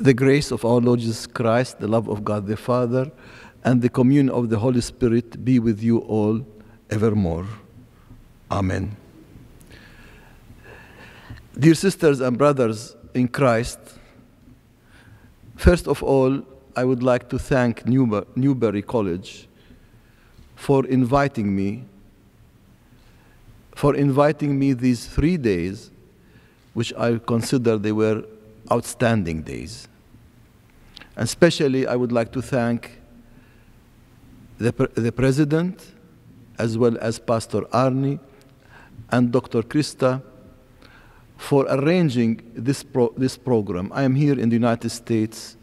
The grace of our Lord Jesus Christ, the love of God the Father, and the communion of the Holy Spirit be with you all evermore. Amen. Dear sisters and brothers in Christ, first of all, I would like to thank Newber- Newberry College for inviting me, for inviting me these three days, which I consider they were outstanding days. And especially, I would like to thank the, the president, as well as Pastor Arnie and Dr. Krista, for arranging this, pro- this program. I am here in the United States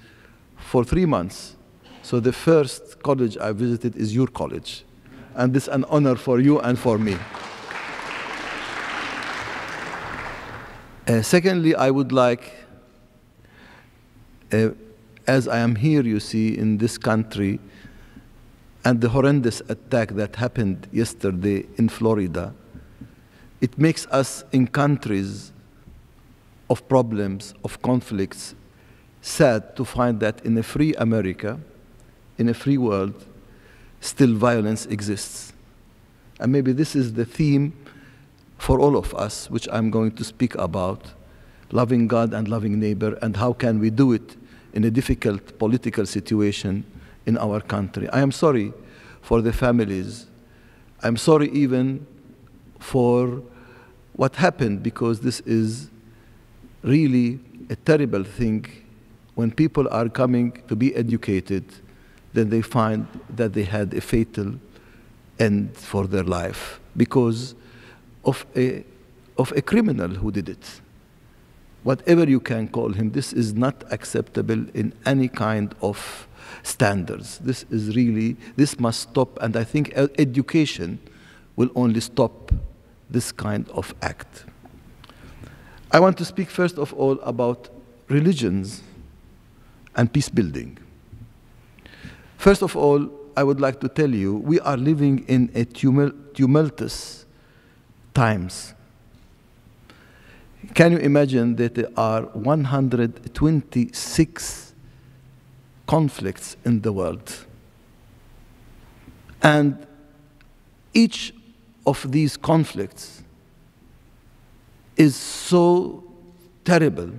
for three months. So the first college I visited is your college. And this is an honor for you and for me. Uh, secondly, I would like, uh, as I am here, you see, in this country, and the horrendous attack that happened yesterday in Florida, it makes us in countries of problems, of conflicts, sad to find that in a free America, in a free world, still violence exists. And maybe this is the theme for all of us, which I'm going to speak about loving God and loving neighbor, and how can we do it in a difficult political situation in our country. I am sorry for the families. I'm sorry even for what happened because this is really a terrible thing when people are coming to be educated, then they find that they had a fatal end for their life because of a, of a criminal who did it. Whatever you can call him, this is not acceptable in any kind of standards. This is really, this must stop, and I think education will only stop this kind of act. I want to speak first of all about religions and peace building. First of all, I would like to tell you we are living in a tumul- tumultuous times. Can you imagine that there are 126 conflicts in the world? And each of these conflicts is so terrible.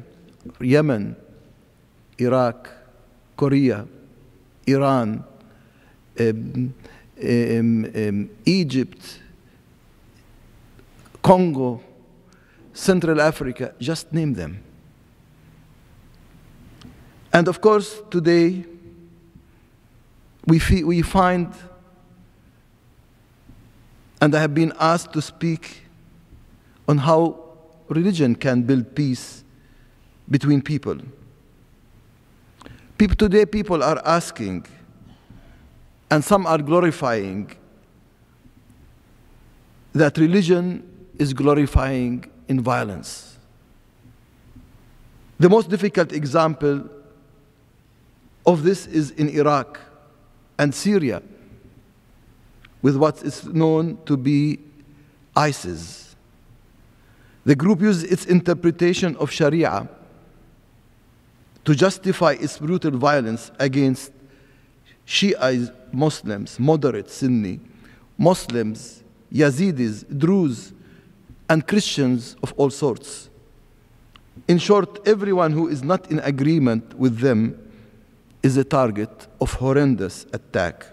Yemen, Iraq, Korea, Iran, um, um, um, Egypt, Congo, Central Africa, just name them. And of course, today we, we find, and I have been asked to speak on how religion can build peace between people. People, today, people are asking, and some are glorifying, that religion is glorifying in violence. The most difficult example of this is in Iraq and Syria, with what is known to be ISIS. The group uses its interpretation of Sharia to justify its brutal violence against Shia Muslims, moderate Sunni, Muslims, Yazidis, Druze, and Christians of all sorts. In short, everyone who is not in agreement with them is a target of horrendous attack.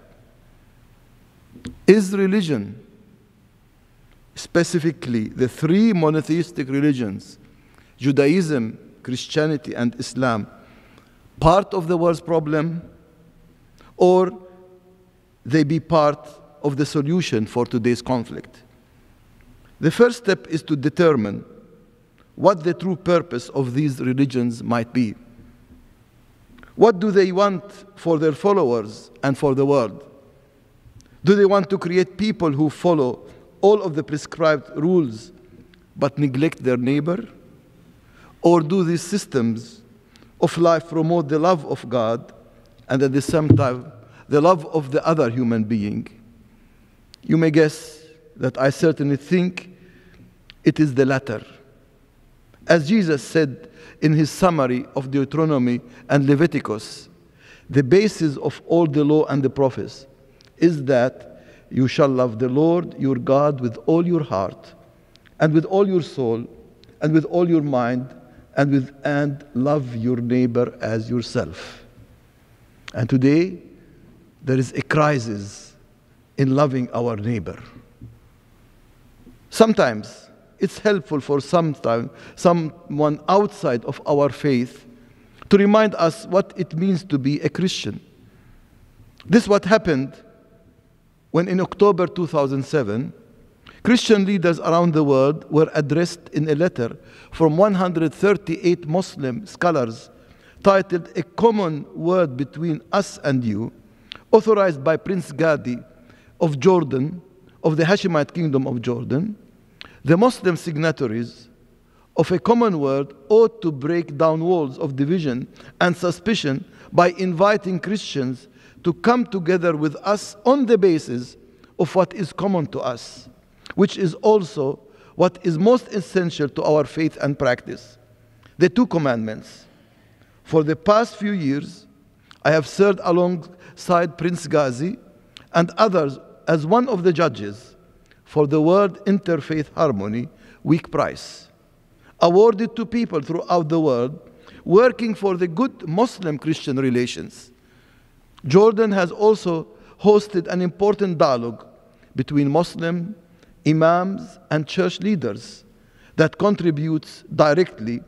Is religion, specifically the three monotheistic religions, Judaism, Christianity, and Islam, part of the world's problem, or they be part of the solution for today's conflict? The first step is to determine what the true purpose of these religions might be. What do they want for their followers and for the world? Do they want to create people who follow all of the prescribed rules but neglect their neighbor? Or do these systems of life promote the love of God and at the same time the love of the other human being? You may guess that I certainly think it is the latter. As Jesus said in his summary of the Deuteronomy and Leviticus, the basis of all the law and the prophets is that you shall love the Lord your God with all your heart and with all your soul and with all your mind and with and love your neighbor as yourself. And today there is a crisis in loving our neighbor. Sometimes it's helpful for sometime, someone outside of our faith to remind us what it means to be a Christian. This is what happened when in October 2007, Christian leaders around the world were addressed in a letter from 138 Muslim scholars titled A Common Word Between Us and You, authorized by Prince Ghazi of Jordan, of the Hashemite Kingdom of Jordan, the Muslim signatories of a common word ought to break down walls of division and suspicion by inviting Christians to come together with us on the basis of what is common to us, which is also what is most essential to our faith and practice the two commandments. For the past few years, I have served alongside Prince Ghazi and others as one of the judges for the World Interfaith Harmony Week Prize, awarded to people throughout the world working for the good Muslim Christian relations. Jordan has also hosted an important dialogue between Muslim imams and church leaders that contributes directly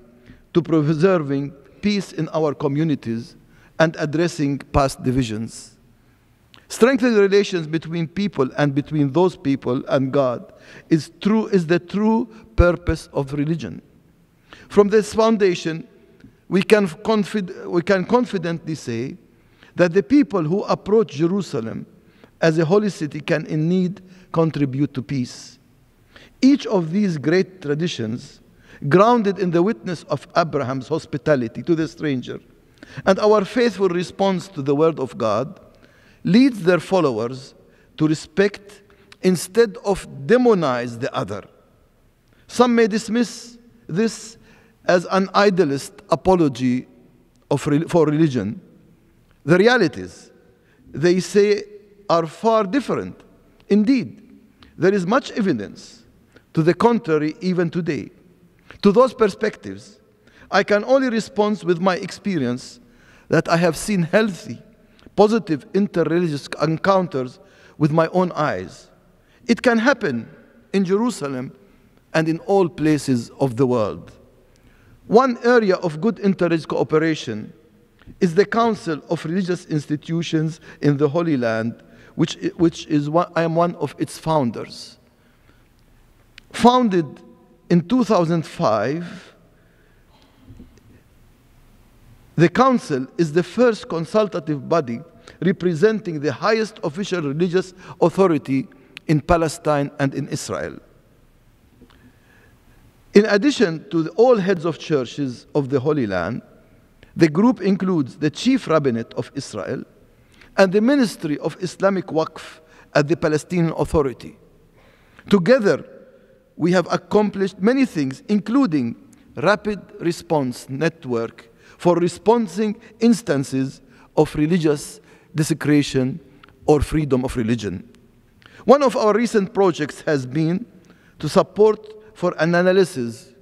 to preserving peace in our communities and addressing past divisions. Strengthening relations between people and between those people and God is, true, is the true purpose of religion. From this foundation, we can, confid- we can confidently say that the people who approach Jerusalem as a holy city can indeed contribute to peace. Each of these great traditions, grounded in the witness of Abraham's hospitality to the stranger and our faithful response to the word of God, leads their followers to respect instead of demonize the other. Some may dismiss this as an idealist apology of, for religion. The realities, they say, are far different. Indeed, there is much evidence to the contrary even today. To those perspectives, I can only respond with my experience that I have seen healthy, positive interreligious encounters with my own eyes. It can happen in Jerusalem and in all places of the world. One area of good interreligious cooperation is the Council of Religious Institutions in the Holy Land, which, which is one, I am one of its founders. Founded in 2005, the Council is the first consultative body representing the highest official religious authority in Palestine and in Israel. In addition to all heads of churches of the Holy Land, the group includes the chief rabbinate of Israel and the Ministry of Islamic Waqf at the Palestinian Authority. Together, we have accomplished many things, including rapid response network for responding instances of religious desecration or freedom of religion. One of our recent projects has been to support for an analysis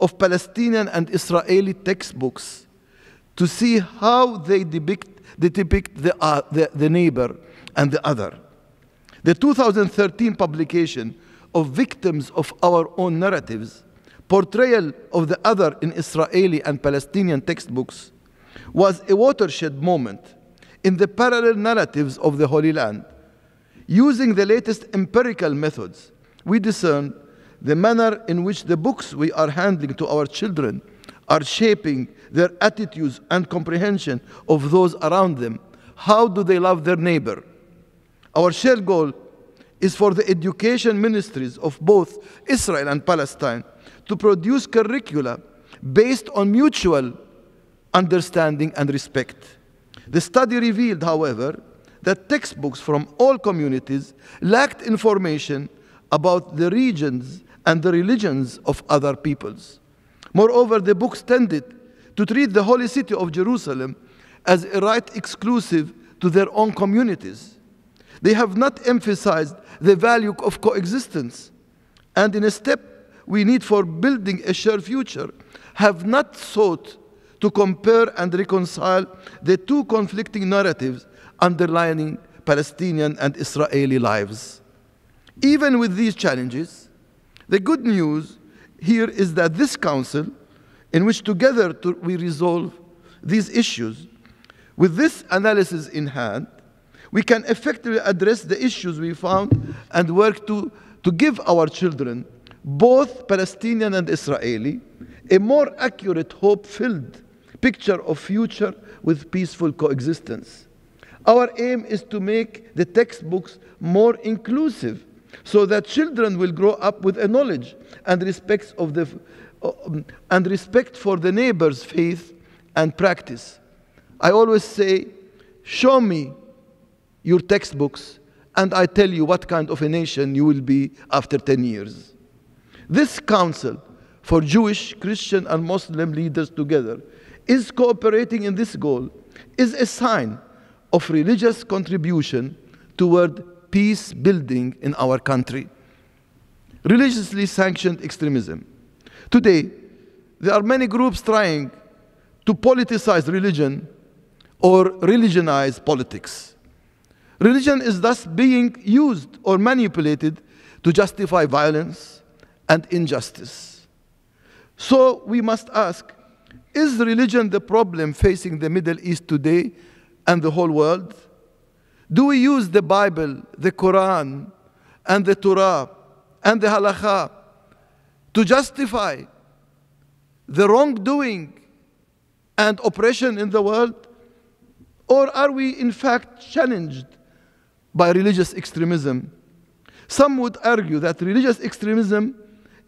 of Palestinian and Israeli textbooks to see how they depict, they depict the, uh, the, the neighbor and the other. The 2013 publication of Victims of Our Own Narratives, portrayal of the other in Israeli and Palestinian textbooks, was a watershed moment in the parallel narratives of the Holy Land. Using the latest empirical methods, we discern the manner in which the books we are handling to our children are shaping their attitudes and comprehension of those around them. How do they love their neighbor? Our shared goal is for the education ministries of both Israel and Palestine to produce curricula based on mutual understanding and respect. The study revealed, however, that textbooks from all communities lacked information about the regions and the religions of other peoples. Moreover, the books tended to treat the holy city of Jerusalem as a right exclusive to their own communities. They have not emphasized the value of coexistence and in a step we need for building a shared future, have not sought to compare and reconcile the two conflicting narratives underlining Palestinian and Israeli lives. Even with these challenges, the good news here is that this council, in which together to, we resolve these issues, with this analysis in hand, we can effectively address the issues we found and work to, to give our children, both Palestinian and Israeli, a more accurate, hope-filled picture of future with peaceful coexistence. Our aim is to make the textbooks more inclusive so that children will grow up with a knowledge and respect, of the, um, and respect for the neighbor's faith and practice. I always say, show me your textbooks and I tell you what kind of a nation you will be after 10 years. This council for Jewish, Christian, and Muslim leaders together is cooperating in this goal, is a sign of religious contribution toward peace building in our country. Religiously sanctioned extremism. Today, there are many groups trying to politicize religion or religionize politics. Religion is thus being used or manipulated to justify violence and injustice. So we must ask is religion the problem facing the Middle East today and the whole world? Do we use the Bible, the Quran, and the Torah, and the Halakha to justify the wrongdoing and oppression in the world? Or are we in fact challenged by religious extremism? Some would argue that religious extremism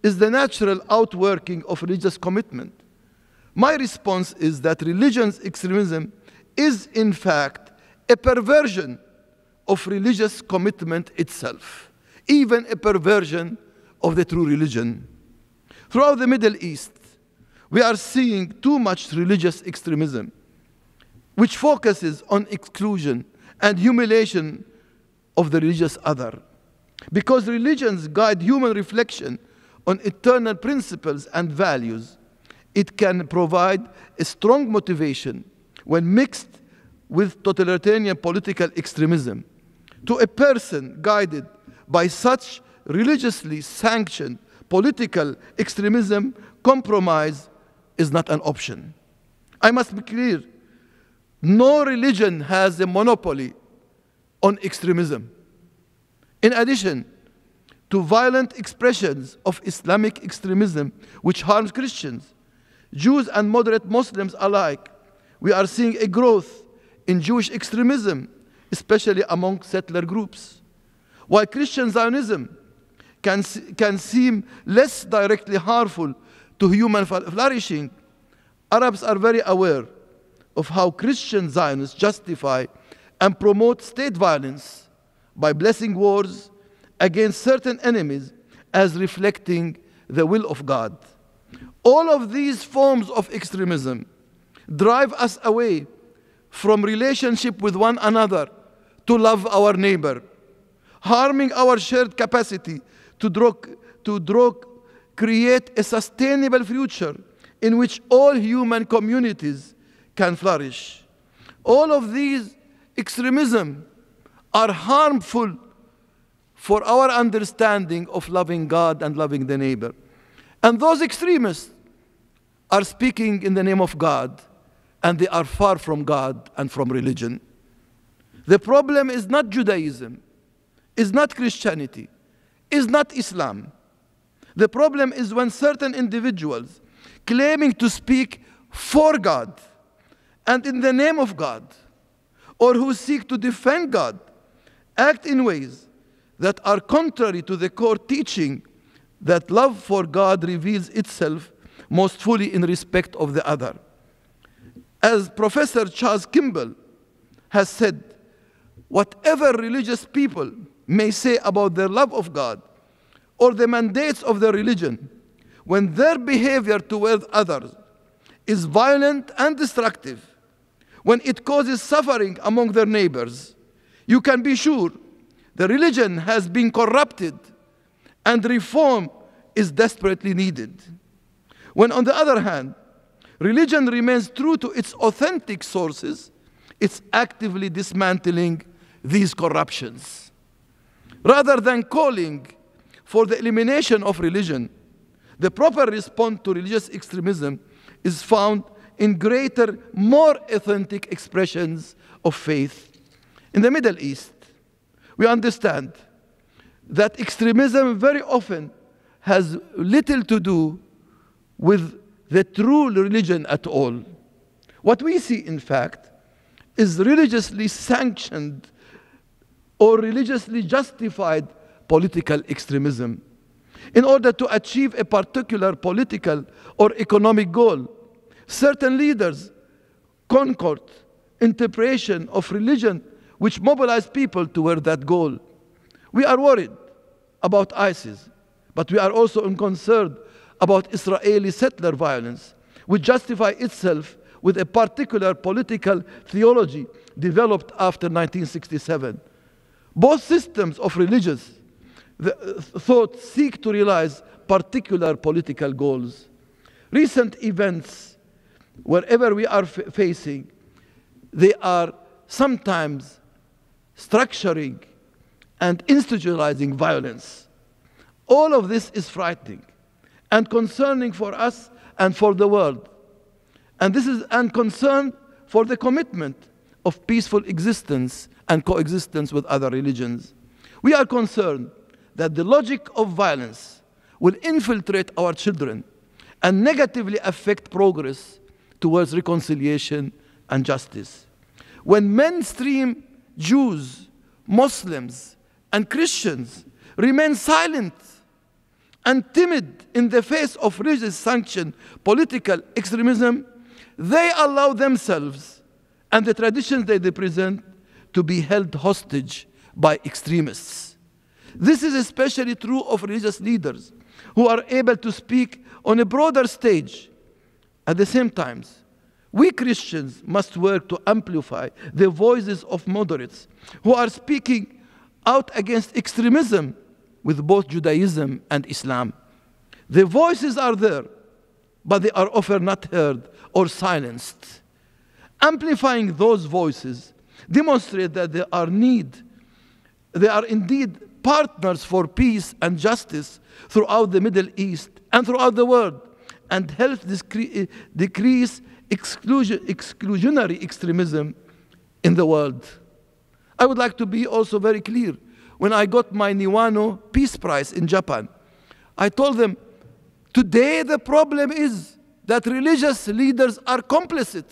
is the natural outworking of religious commitment. My response is that religion's extremism is, in fact, a perversion of religious commitment itself, even a perversion of the true religion. Throughout the Middle East, we are seeing too much religious extremism, which focuses on exclusion and humiliation of the religious other. Because religions guide human reflection on eternal principles and values, it can provide a strong motivation when mixed with totalitarian political extremism. To a person guided by such religiously sanctioned political extremism, compromise is not an option. I must be clear no religion has a monopoly on extremism. In addition to violent expressions of Islamic extremism which harms Christians, Jews and moderate Muslims alike, we are seeing a growth in Jewish extremism, especially among settler groups. While Christian Zionism can, can seem less directly harmful to human flourishing, Arabs are very aware of how Christian Zionists justify and promote state violence by blessing wars against certain enemies as reflecting the will of God. All of these forms of extremism drive us away from relationship with one another to love our neighbor, harming our shared capacity to draw, to draw, create a sustainable future in which all human communities can flourish. All of these extremism are harmful for our understanding of loving God and loving the neighbor. And those extremists are speaking in the name of God, and they are far from God and from religion. The problem is not Judaism, is not Christianity, is not Islam. The problem is when certain individuals claiming to speak for God and in the name of God, or who seek to defend God, act in ways that are contrary to the core teaching that love for God reveals itself most fully in respect of the other. As Professor Charles Kimball has said, whatever religious people may say about their love of God or the mandates of their religion, when their behavior toward others is violent and destructive, when it causes suffering among their neighbors, you can be sure the religion has been corrupted and reform is desperately needed. When, on the other hand, religion remains true to its authentic sources, it's actively dismantling these corruptions. Rather than calling for the elimination of religion, the proper response to religious extremism is found in greater, more authentic expressions of faith. In the Middle East, we understand that extremism very often has little to do with the true religion at all. What we see, in fact, is religiously sanctioned or religiously justified political extremism in order to achieve a particular political or economic goal. Certain leaders concord interpretation of religion which mobilize people toward that goal. We are worried about ISIS, but we are also concerned about Israeli settler violence, which justify itself with a particular political theology developed after 1967. Both systems of religious uh, thought seek to realize particular political goals. Recent events, wherever we are facing, they are sometimes structuring and institutionalizing violence. All of this is frightening and concerning for us and for the world. And this is and concern for the commitment of peaceful existence and coexistence with other religions. We are concerned that the logic of violence will infiltrate our children and negatively affect progress towards reconciliation and justice. When mainstream Jews, Muslims, and Christians remain silent and timid in the face of religious sanctioned political extremism, they allow themselves and the traditions they represent to be held hostage by extremists. This is especially true of religious leaders who are able to speak on a broader stage. At the same time, we Christians must work to amplify the voices of moderates who are speaking out against extremism with both Judaism and Islam. The voices are there, but they are often not heard or silenced. Amplifying those voices demonstrate that there are need, they are indeed partners for peace and justice throughout the Middle East and throughout the world, and help decrease exclusion, exclusionary extremism in the world. I would like to be also very clear. When I got my Niwano Peace Prize in Japan, I told them, today the problem is that religious leaders are complicit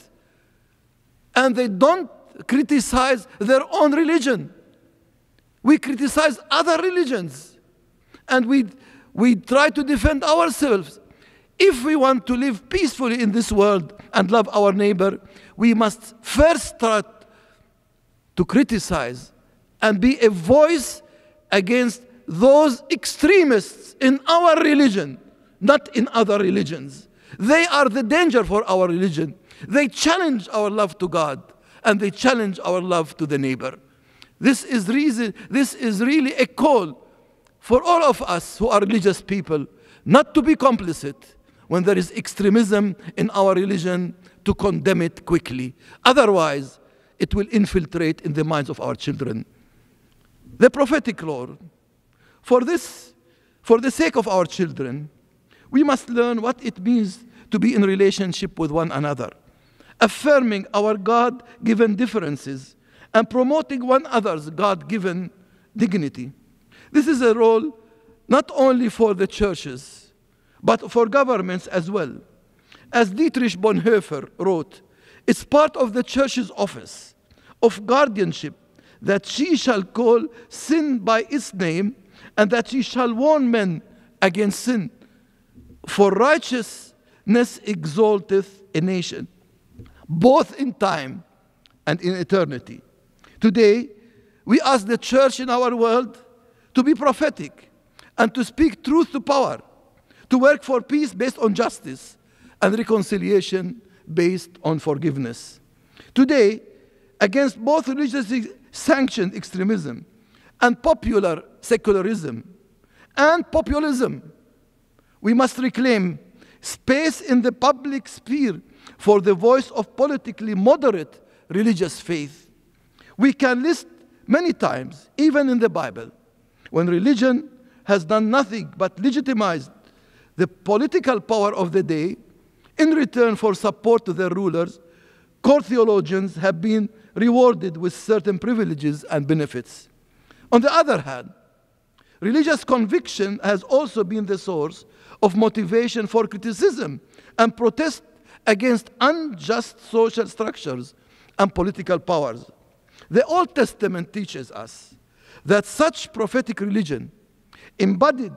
and they don't criticize their own religion. We criticize other religions and we, we try to defend ourselves. If we want to live peacefully in this world and love our neighbor, we must first start to criticize and be a voice against those extremists in our religion, not in other religions. They are the danger for our religion. They challenge our love to God and they challenge our love to the neighbor. This is, reason, this is really a call for all of us who are religious people not to be complicit when there is extremism in our religion to condemn it quickly. Otherwise, it will infiltrate in the minds of our children. The prophetic Lord, for this, for the sake of our children, we must learn what it means to be in relationship with one another affirming our God given differences and promoting one another's God given dignity. This is a role not only for the churches, but for governments as well. As Dietrich Bonhoeffer wrote, it's part of the church's office of guardianship that she shall call sin by its name and that she shall warn men against sin. For righteousness exalteth a nation both in time and in eternity. Today, we ask the church in our world to be prophetic and to speak truth to power, to work for peace based on justice and reconciliation based on forgiveness. Today, against both religiously sanctioned extremism and popular secularism and populism, we must reclaim space in the public sphere for the voice of politically moderate religious faith. We can list many times, even in the Bible, when religion has done nothing but legitimize the political power of the day in return for support to their rulers, court theologians have been rewarded with certain privileges and benefits. On the other hand, religious conviction has also been the source of motivation for criticism and protest against unjust social structures and political powers. The Old Testament teaches us that such prophetic religion, embodied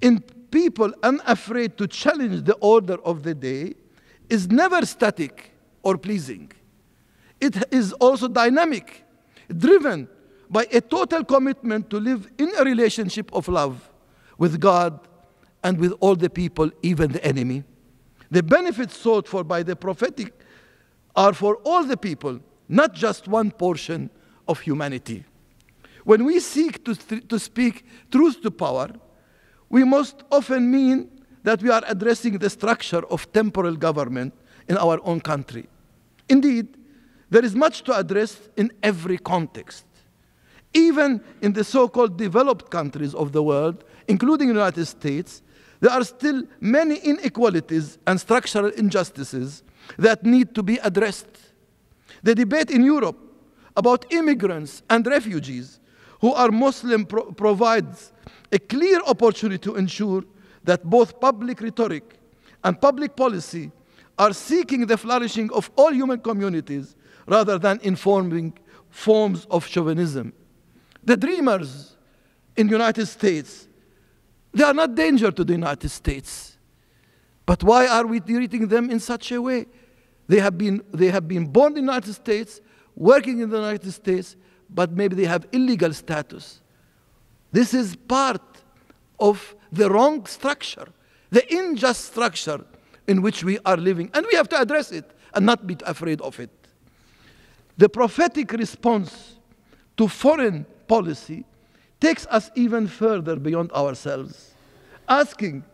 in people unafraid to challenge the order of the day, is never static or pleasing. It is also dynamic, driven by a total commitment to live in a relationship of love with God and with all the people, even the enemy. The benefits sought for by the prophetic are for all the people, not just one portion of humanity. When we seek to, to speak truth to power, we most often mean that we are addressing the structure of temporal government in our own country. Indeed, there is much to address in every context. Even in the so called developed countries of the world, including the United States, there are still many inequalities and structural injustices that need to be addressed. The debate in Europe about immigrants and refugees who are Muslim pro provides a clear opportunity to ensure that both public rhetoric and public policy are seeking the flourishing of all human communities rather than informing forms of chauvinism. The dreamers in the United States they are not danger to the United States. But why are we treating them in such a way? They have been, they have been born in the United States, working in the United States, but maybe they have illegal status. This is part of the wrong structure, the unjust structure in which we are living. And we have to address it and not be afraid of it. The prophetic response to foreign policy takes us even further beyond ourselves, asking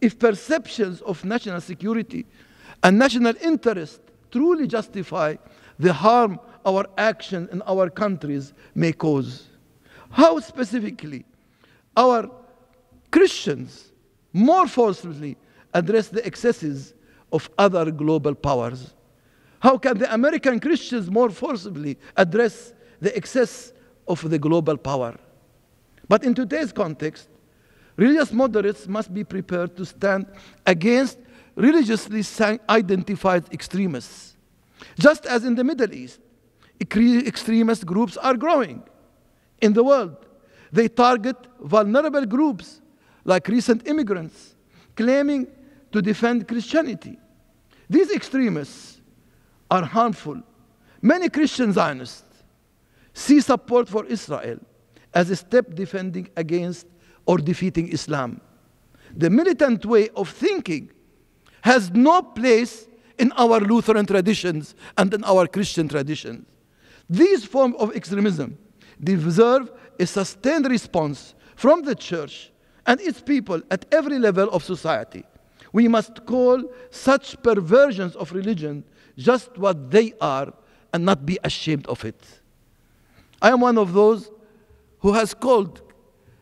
if perceptions of national security and national interest truly justify the harm our action in our countries may cause. How specifically our Christians more forcefully address the excesses of other global powers? How can the American Christians more forcibly address the excess of the global power? But in today's context, religious moderates must be prepared to stand against religiously identified extremists. Just as in the Middle East, extremist groups are growing in the world. They target vulnerable groups like recent immigrants, claiming to defend Christianity. These extremists are harmful. Many Christian Zionists see support for Israel as a step defending against or defeating Islam. The militant way of thinking has no place in our Lutheran traditions and in our Christian traditions. These forms of extremism deserve a sustained response from the church and its people at every level of society. We must call such perversions of religion just what they are and not be ashamed of it. I am one of those who has called,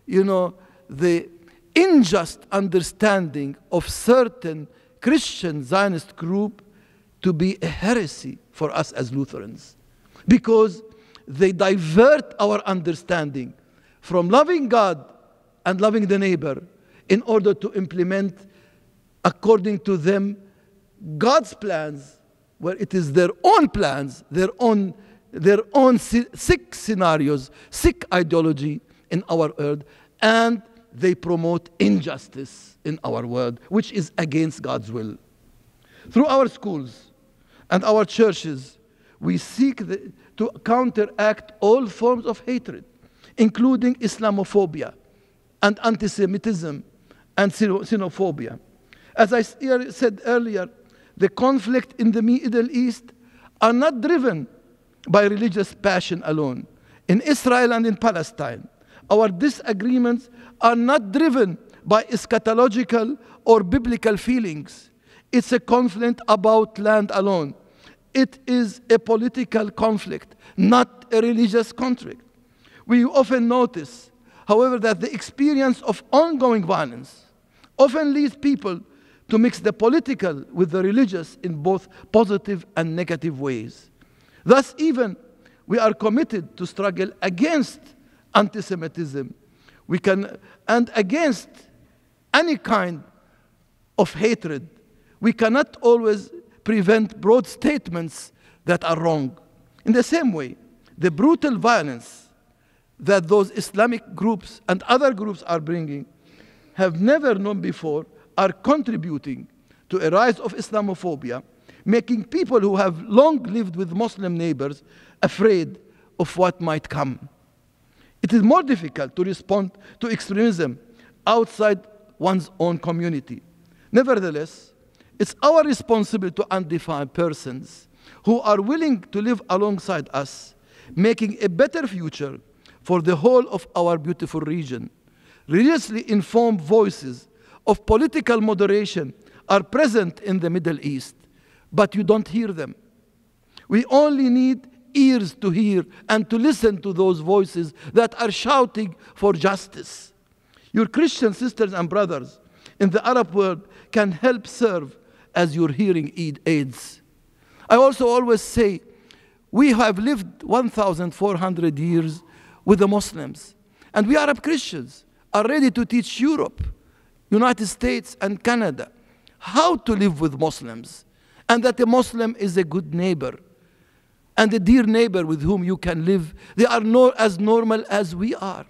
you know, the unjust understanding of certain Christian Zionist group to be a heresy for us as Lutherans because they divert our understanding from loving God and loving the neighbor in order to implement, according to them, God's plans, where it is their own plans, their own their own sick scenarios, sick ideology in our earth, and they promote injustice in our world, which is against God's will. Through our schools and our churches, we seek the, to counteract all forms of hatred, including Islamophobia and anti Semitism and xenophobia. As I said earlier, the conflict in the Middle East are not driven by religious passion alone. In Israel and in Palestine, our disagreements are not driven by eschatological or biblical feelings. It's a conflict about land alone. It is a political conflict, not a religious conflict. We often notice, however, that the experience of ongoing violence often leads people to mix the political with the religious in both positive and negative ways. Thus, even we are committed to struggle against anti-Semitism, we can, and against any kind of hatred. We cannot always prevent broad statements that are wrong. In the same way, the brutal violence that those Islamic groups and other groups are bringing have never known before are contributing to a rise of Islamophobia, making people who have long lived with Muslim neighbors afraid of what might come. It is more difficult to respond to extremism outside one's own community. Nevertheless, it's our responsibility to identify persons who are willing to live alongside us, making a better future for the whole of our beautiful region. Religiously informed voices of political moderation are present in the Middle East, but you don't hear them. We only need ears to hear and to listen to those voices that are shouting for justice. Your Christian sisters and brothers in the Arab world can help serve as your hearing aids. I also always say, we have lived 1,400 years with the Muslims, and we Arab Christians are ready to teach Europe, United States, and Canada how to live with Muslims, and that a Muslim is a good neighbor and a dear neighbor with whom you can live. They are as normal as we are.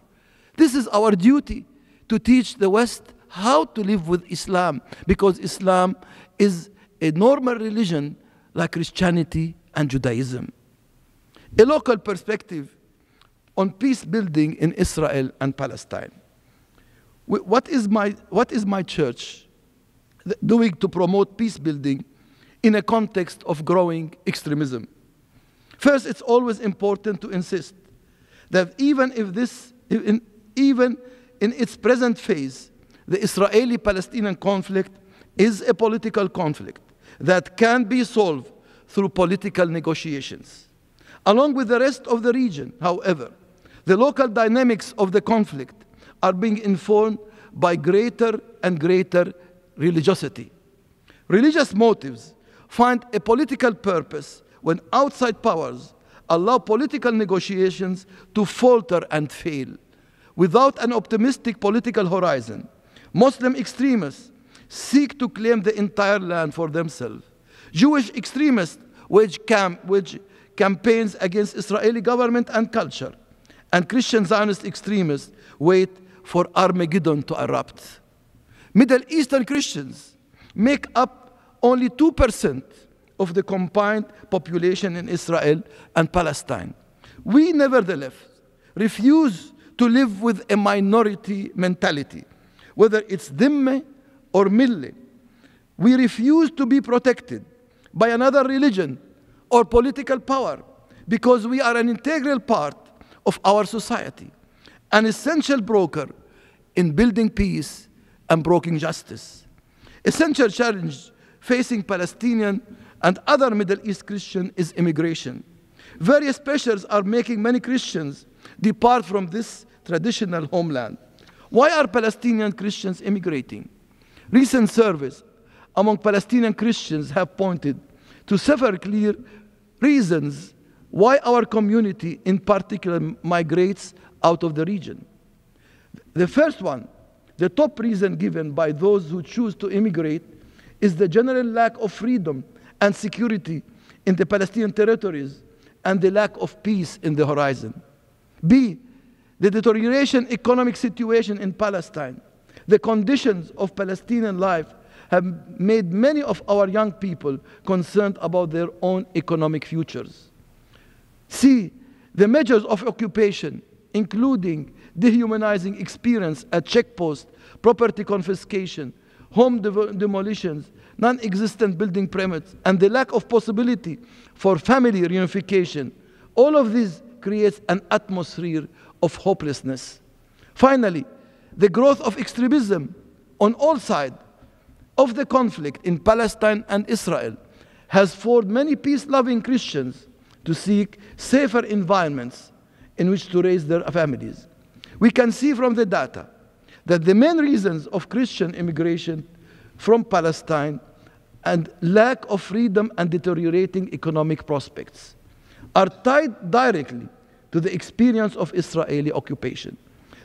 This is our duty to teach the West how to live with Islam because Islam is a normal religion like Christianity and Judaism. A local perspective on peace building in Israel and Palestine. What is my, what is my church doing to promote peace building in a context of growing extremism? First, it's always important to insist that even if this, even in its present phase, the Israeli-Palestinian conflict is a political conflict that can be solved through political negotiations. Along with the rest of the region, however, the local dynamics of the conflict are being informed by greater and greater religiosity. Religious motives find a political purpose when outside powers allow political negotiations to falter and fail. Without an optimistic political horizon, Muslim extremists seek to claim the entire land for themselves. Jewish extremists wage, cam wage campaigns against Israeli government and culture. And Christian Zionist extremists wait for Armageddon to erupt. Middle Eastern Christians make up only 2% of the combined population in Israel and Palestine. We nevertheless refuse to live with a minority mentality, whether it's dhimmi or milli. We refuse to be protected by another religion or political power because we are an integral part of our society, an essential broker in building peace and broking justice. Essential challenge facing Palestinian and other Middle East Christian is immigration. Various pressures are making many Christians depart from this traditional homeland. Why are Palestinian Christians immigrating? Recent surveys among Palestinian Christians have pointed to several clear reasons why our community in particular migrates out of the region. The first one, the top reason given by those who choose to immigrate is the general lack of freedom and security in the Palestinian territories and the lack of peace in the horizon. B, the deterioration economic situation in Palestine. The conditions of Palestinian life have made many of our young people concerned about their own economic futures. See, the measures of occupation, including dehumanizing experience at checkpost, property confiscation, home demolitions, non existent building permits, and the lack of possibility for family reunification. All of this creates an atmosphere of hopelessness. Finally, the growth of extremism on all sides of the conflict in Palestine and Israel has forced many peace loving Christians to seek safer environments in which to raise their families. We can see from the data that the main reasons of Christian immigration from Palestine and lack of freedom and deteriorating economic prospects are tied directly to the experience of Israeli occupation.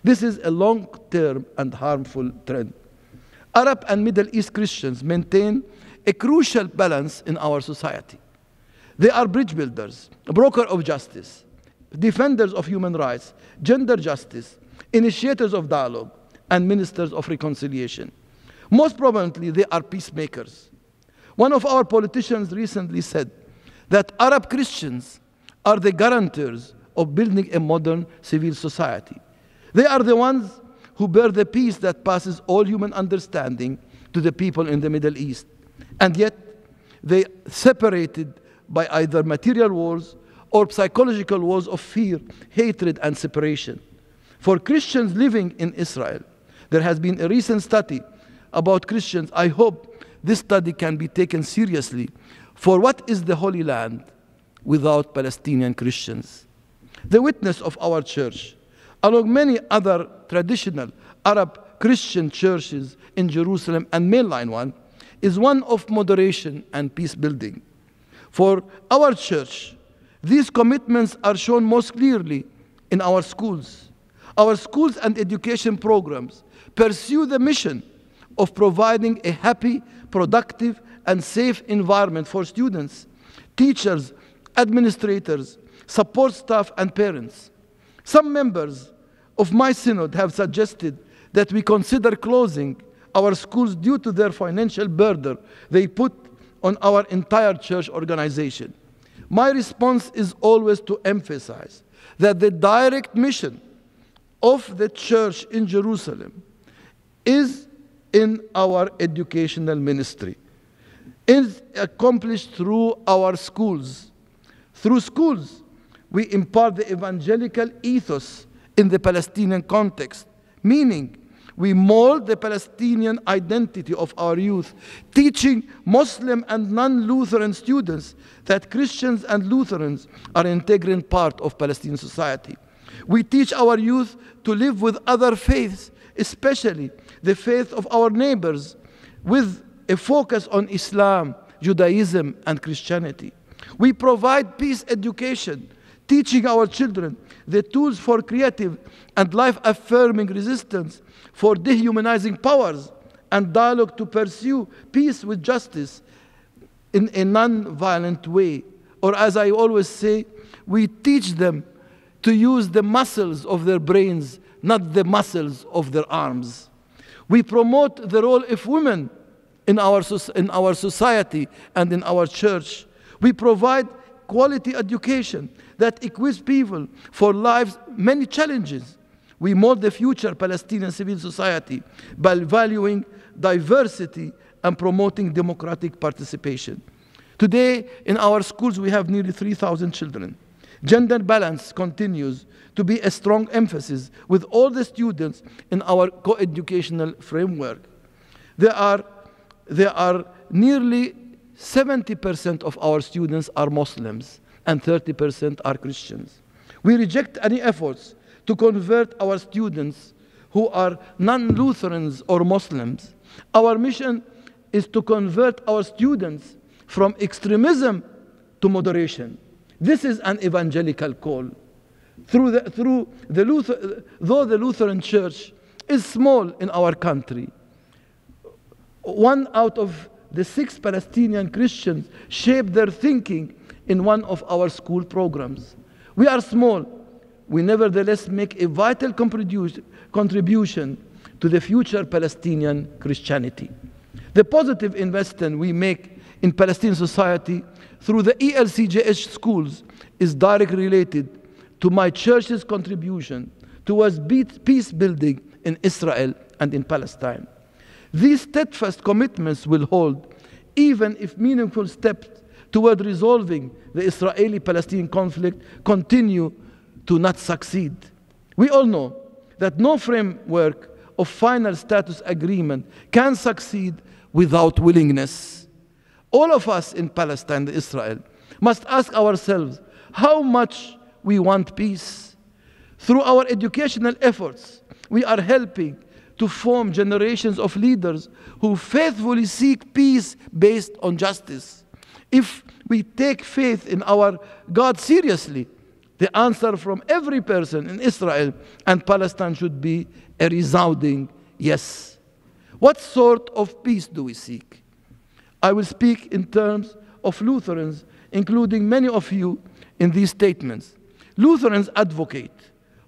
This is a long term and harmful trend. Arab and Middle East Christians maintain a crucial balance in our society. They are bridge builders, broker of justice, defenders of human rights, gender justice, initiators of dialogue, and ministers of reconciliation. Most prominently, they are peacemakers. One of our politicians recently said that Arab Christians are the guarantors of building a modern civil society. They are the ones who bear the peace that passes all human understanding to the people in the Middle East. And yet, they separated by either material wars or psychological wars of fear, hatred, and separation. For Christians living in Israel, there has been a recent study about Christians. I hope this study can be taken seriously. For what is the Holy Land without Palestinian Christians? The witness of our church, along many other traditional Arab Christian churches in Jerusalem and mainline one, is one of moderation and peace building. For our church, these commitments are shown most clearly in our schools. Our schools and education programs pursue the mission of providing a happy, productive, and safe environment for students, teachers, administrators, support staff, and parents. Some members of my synod have suggested that we consider closing our schools due to their financial burden they put on our entire church organization. My response is always to emphasize that the direct mission of the church in Jerusalem is in our educational ministry. Is accomplished through our schools. Through schools, we impart the evangelical ethos in the Palestinian context, meaning we mold the Palestinian identity of our youth, teaching Muslim and non Lutheran students that Christians and Lutherans are an integral part of Palestinian society. We teach our youth to live with other faiths, especially the faith of our neighbors, with a focus on Islam, Judaism, and Christianity. We provide peace education, teaching our children the tools for creative and life affirming resistance for dehumanizing powers and dialogue to pursue peace with justice in a non-violent way. Or as I always say, we teach them to use the muscles of their brains, not the muscles of their arms. We promote the role of women in our, in our society and in our church. We provide quality education that equips people for life's many challenges we mold the future Palestinian civil society by valuing diversity and promoting democratic participation. Today, in our schools, we have nearly 3,000 children. Gender balance continues to be a strong emphasis with all the students in our co-educational framework. There are, there are nearly 70% of our students are Muslims and 30% are Christians. We reject any efforts to convert our students who are non Lutherans or Muslims. Our mission is to convert our students from extremism to moderation. This is an evangelical call. Through the, through the Luther, though the Lutheran Church is small in our country, one out of the six Palestinian Christians shaped their thinking in one of our school programs. We are small, we nevertheless make a vital contribution to the future Palestinian Christianity. The positive investment we make in Palestinian society through the ELCJH schools is directly related to my church's contribution towards peace building in Israel and in Palestine. These steadfast commitments will hold even if meaningful steps toward resolving the Israeli Palestinian conflict continue to not succeed. We all know that no framework of final status agreement can succeed without willingness. All of us in Palestine and Israel must ask ourselves how much we want peace. Through our educational efforts, we are helping to form generations of leaders who faithfully seek peace based on justice. If we take faith in our God seriously, the answer from every person in Israel and Palestine should be a resounding yes. What sort of peace do we seek? I will speak in terms of Lutherans, including many of you in these statements. Lutherans advocate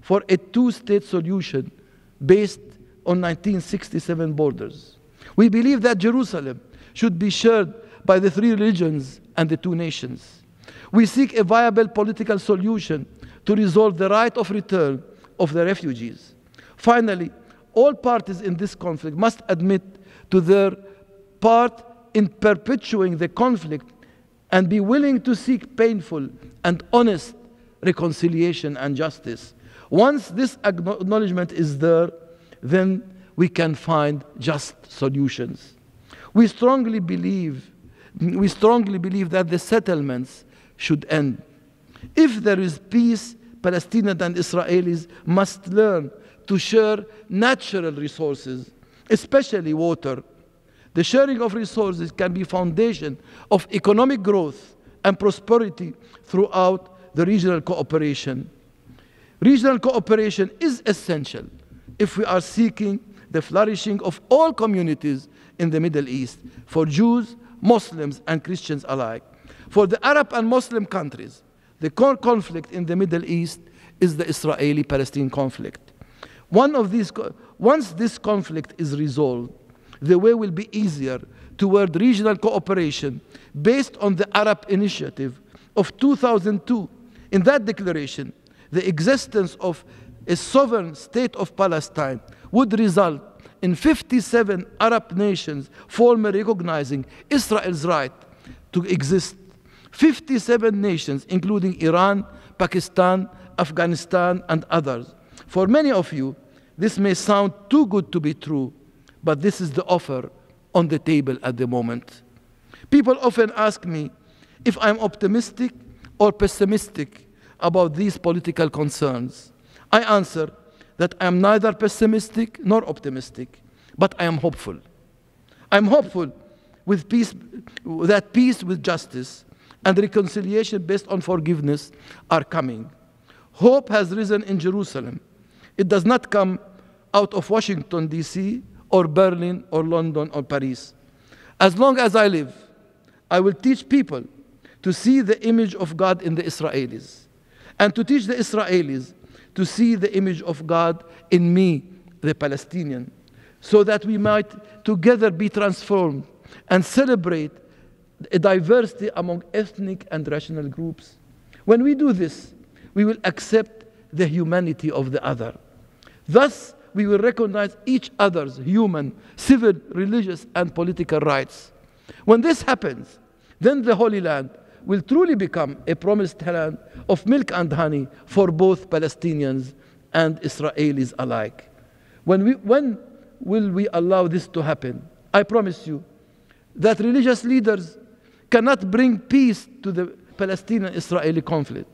for a two state solution based on 1967 borders. We believe that Jerusalem should be shared by the three religions and the two nations. We seek a viable political solution to resolve the right of return of the refugees. Finally, all parties in this conflict must admit to their part in perpetuating the conflict and be willing to seek painful and honest reconciliation and justice. Once this acknowledgement is there, then we can find just solutions. We strongly believe, we strongly believe that the settlements should end. If there is peace, Palestinians and Israelis must learn to share natural resources, especially water. The sharing of resources can be foundation of economic growth and prosperity throughout the regional cooperation. Regional cooperation is essential if we are seeking the flourishing of all communities in the Middle East, for Jews, Muslims, and Christians alike. For the Arab and Muslim countries, the core conflict in the Middle East is the Israeli Palestinian conflict. One of these, once this conflict is resolved, the way will be easier toward regional cooperation based on the Arab Initiative of 2002. In that declaration, the existence of a sovereign state of Palestine would result in 57 Arab nations formally recognizing Israel's right to exist. 57 nations, including Iran, Pakistan, Afghanistan, and others. For many of you, this may sound too good to be true, but this is the offer on the table at the moment. People often ask me if I'm optimistic or pessimistic about these political concerns. I answer that I am neither pessimistic nor optimistic, but I am hopeful. I'm hopeful with peace, that peace with justice and reconciliation based on forgiveness are coming. Hope has risen in Jerusalem. It does not come out of Washington, D.C., or Berlin, or London, or Paris. As long as I live, I will teach people to see the image of God in the Israelis and to teach the Israelis to see the image of God in me, the Palestinian, so that we might together be transformed and celebrate a diversity among ethnic and racial groups. When we do this, we will accept the humanity of the other. Thus, we will recognize each other's human, civil, religious, and political rights. When this happens, then the Holy Land will truly become a promised land of milk and honey for both Palestinians and Israelis alike. When, we, when will we allow this to happen? I promise you that religious leaders cannot bring peace to the Palestinian Israeli conflict.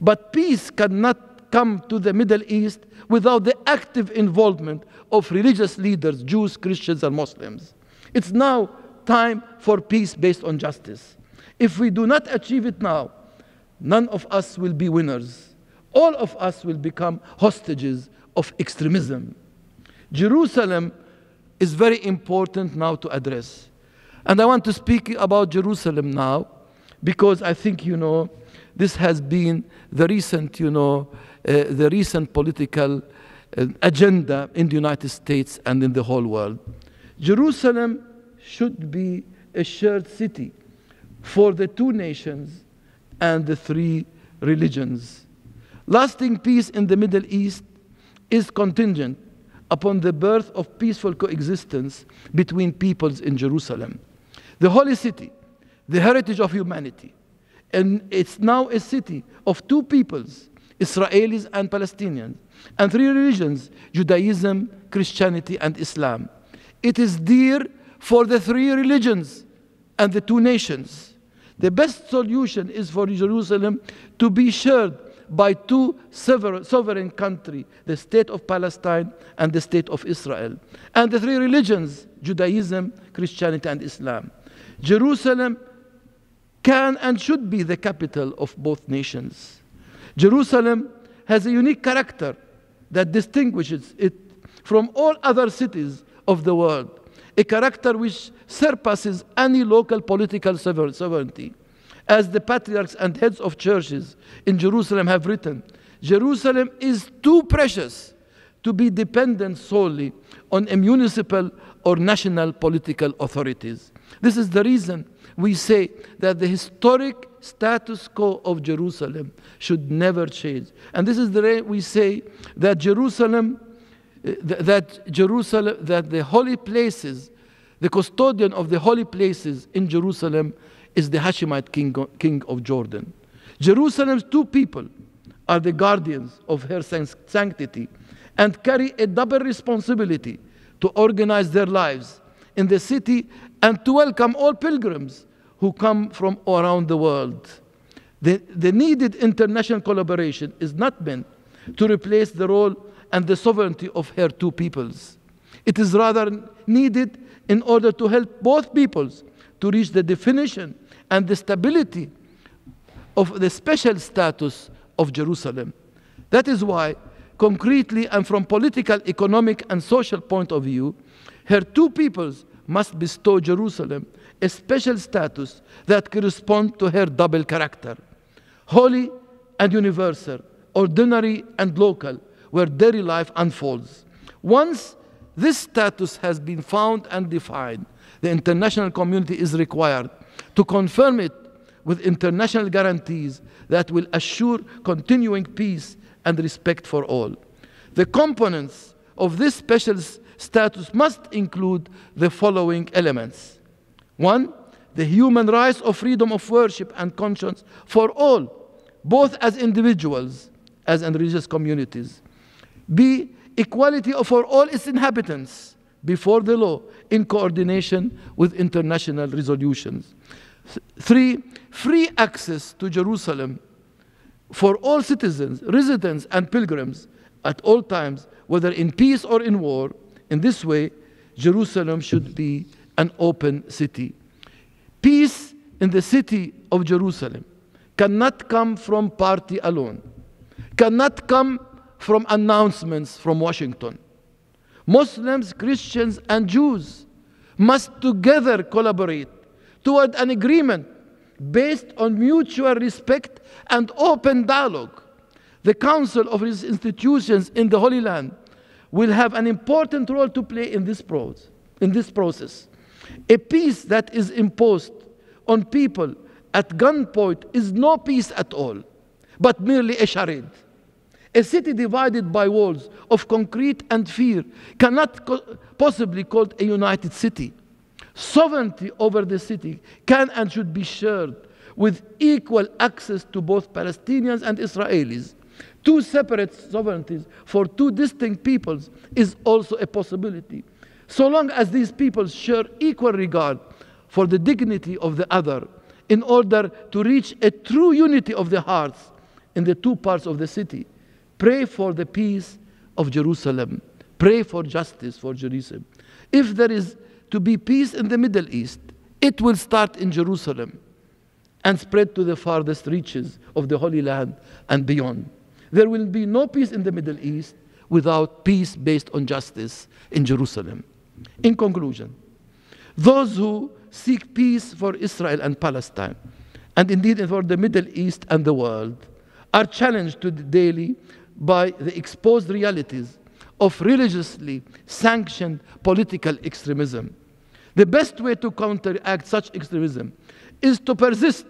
But peace cannot come to the Middle East without the active involvement of religious leaders, Jews, Christians, and Muslims. It's now time for peace based on justice. If we do not achieve it now, none of us will be winners. All of us will become hostages of extremism. Jerusalem is very important now to address. And I want to speak about Jerusalem now because I think, you know, this has been the recent, you know, uh, the recent political uh, agenda in the United States and in the whole world. Jerusalem should be a shared city for the two nations and the three religions. Lasting peace in the Middle East is contingent upon the birth of peaceful coexistence between peoples in Jerusalem. The holy city, the heritage of humanity, and it's now a city of two peoples, Israelis and Palestinians, and three religions, Judaism, Christianity, and Islam. It is dear for the three religions and the two nations. The best solution is for Jerusalem to be shared by two sovereign countries, the state of Palestine and the state of Israel, and the three religions, Judaism, Christianity, and Islam. Jerusalem can and should be the capital of both nations. Jerusalem has a unique character that distinguishes it from all other cities of the world, a character which surpasses any local political sovereignty. As the patriarchs and heads of churches in Jerusalem have written, Jerusalem is too precious to be dependent solely on a municipal or national political authorities. This is the reason we say that the historic status quo of Jerusalem should never change. And this is the way we say that Jerusalem, that Jerusalem, that the holy places, the custodian of the holy places in Jerusalem is the Hashemite king, king of Jordan. Jerusalem's two people are the guardians of her sanctity and carry a double responsibility to organize their lives in the city and to welcome all pilgrims who come from around the world. The, the needed international collaboration is not meant to replace the role and the sovereignty of her two peoples. It is rather needed in order to help both peoples to reach the definition and the stability of the special status of Jerusalem. That is why, concretely and from political, economic, and social point of view, her two peoples must bestow Jerusalem a special status that corresponds to her double character holy and universal, ordinary and local, where daily life unfolds. Once this status has been found and defined, the international community is required to confirm it with international guarantees that will assure continuing peace and respect for all. The components of this special status must include the following elements. One, the human rights of freedom of worship and conscience for all, both as individuals as in religious communities. B, equality for all its inhabitants before the law in coordination with international resolutions. Three, free access to Jerusalem for all citizens, residents, and pilgrims at all times, whether in peace or in war. In this way, Jerusalem should be an open city. Peace in the city of Jerusalem cannot come from party alone, cannot come from announcements from Washington. Muslims, Christians, and Jews must together collaborate toward an agreement based on mutual respect and open dialogue. The Council of these institutions in the Holy Land will have an important role to play in this, in this process. A peace that is imposed on people at gunpoint is no peace at all, but merely a charade. A city divided by walls of concrete and fear cannot co possibly called a united city. Sovereignty over the city can and should be shared with equal access to both Palestinians and Israelis. Two separate sovereignties for two distinct peoples is also a possibility. So long as these peoples share equal regard for the dignity of the other, in order to reach a true unity of the hearts in the two parts of the city. Pray for the peace of Jerusalem. Pray for justice for Jerusalem. If there is to be peace in the Middle East, it will start in Jerusalem and spread to the farthest reaches of the Holy Land and beyond. There will be no peace in the Middle East without peace based on justice in Jerusalem. In conclusion, those who seek peace for Israel and Palestine, and indeed for the Middle East and the world, are challenged to daily by the exposed realities of religiously sanctioned political extremism. The best way to counteract such extremism is to persist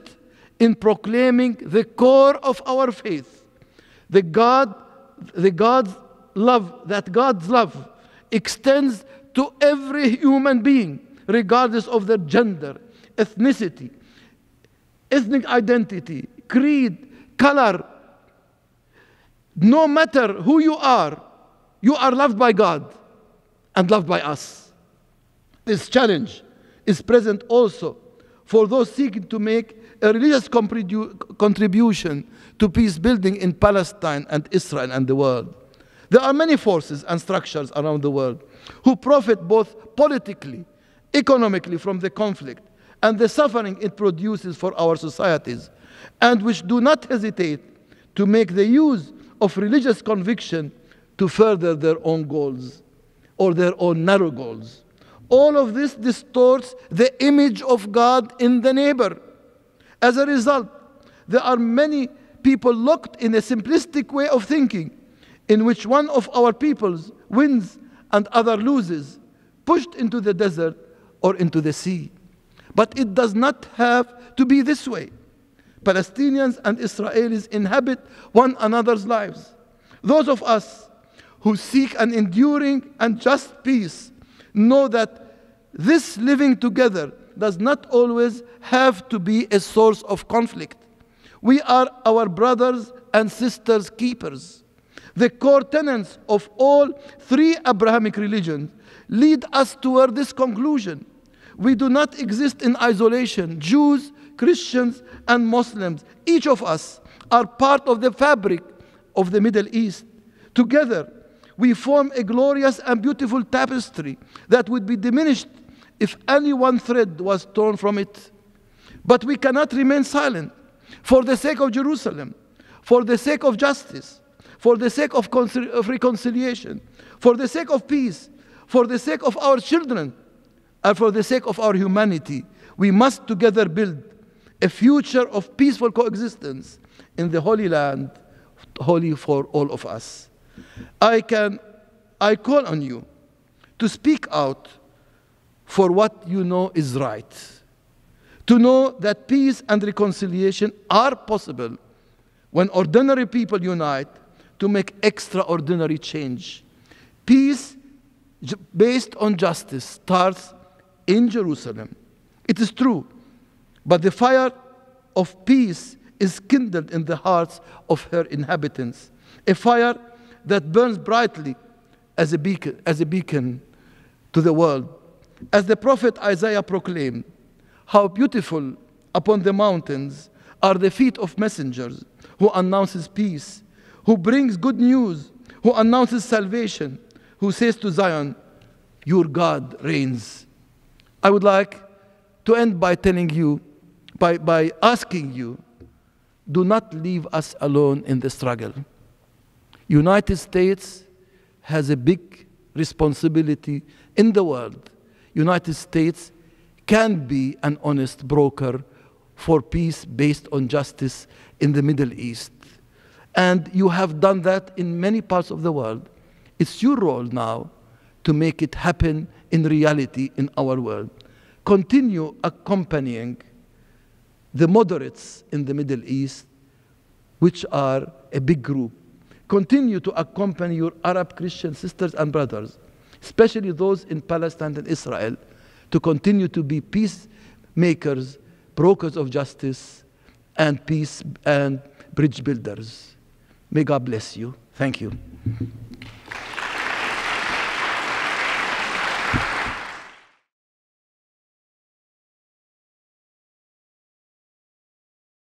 in proclaiming the core of our faith, the God, the God's love, that God's love extends to every human being, regardless of their gender, ethnicity, ethnic identity, creed, color. No matter who you are, you are loved by God and loved by us. This challenge is present also for those seeking to make a religious contribution to peace building in Palestine and Israel and the world. There are many forces and structures around the world who profit both politically, economically from the conflict and the suffering it produces for our societies, and which do not hesitate to make the use of religious conviction to further their own goals or their own narrow goals. All of this distorts the image of God in the neighbor. As a result, there are many people locked in a simplistic way of thinking in which one of our peoples wins and other loses, pushed into the desert or into the sea. But it does not have to be this way. Palestinians and Israelis inhabit one another's lives. Those of us who seek an enduring and just peace know that this living together does not always have to be a source of conflict. We are our brothers and sisters' keepers. The core tenets of all three Abrahamic religions lead us toward this conclusion. We do not exist in isolation. Jews, Christians, and Muslims, each of us, are part of the fabric of the Middle East. Together, we form a glorious and beautiful tapestry that would be diminished if any one thread was torn from it. But we cannot remain silent for the sake of Jerusalem, for the sake of justice, for the sake of, of reconciliation, for the sake of peace, for the sake of our children, and for the sake of our humanity. We must together build a future of peaceful coexistence in the Holy Land, holy for all of us. I can, I call on you to speak out for what you know is right. To know that peace and reconciliation are possible when ordinary people unite to make extraordinary change. Peace based on justice starts in Jerusalem. It is true, but the fire of peace is kindled in the hearts of her inhabitants, a fire that burns brightly as a beacon, as a beacon to the world. As the prophet Isaiah proclaimed, how beautiful upon the mountains are the feet of messengers who announces peace, who brings good news, who announces salvation, who says to Zion, Your God reigns. I would like to end by telling you, by, by asking you, do not leave us alone in the struggle. United States has a big responsibility in the world United States can be an honest broker for peace based on justice in the Middle East. And you have done that in many parts of the world. It's your role now to make it happen in reality in our world. Continue accompanying the moderates in the Middle East, which are a big group. Continue to accompany your Arab Christian sisters and brothers especially those in Palestine and Israel, to continue to be peacemakers, brokers of justice, and peace and bridge builders. May God bless you. Thank you.